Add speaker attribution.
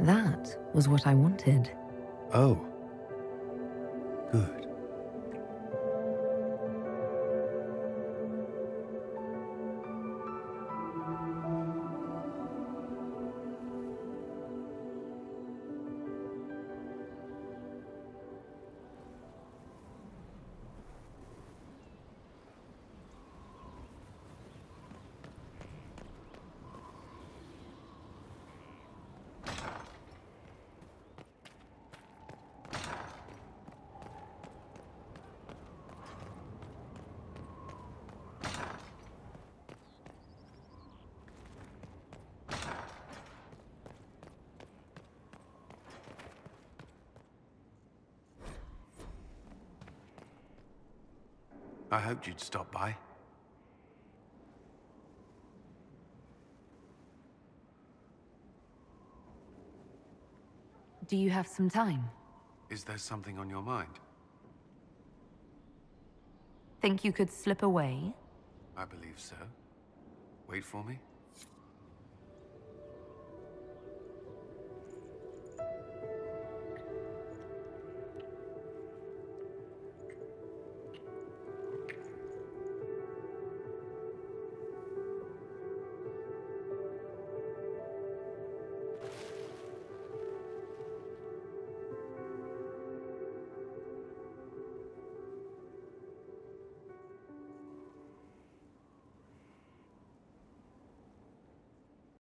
Speaker 1: That was what I wanted.
Speaker 2: Oh. Good. I hoped you'd stop by.
Speaker 1: Do you have some time?
Speaker 2: Is there something on your mind?
Speaker 1: Think you could slip away?
Speaker 2: I believe so. Wait for me?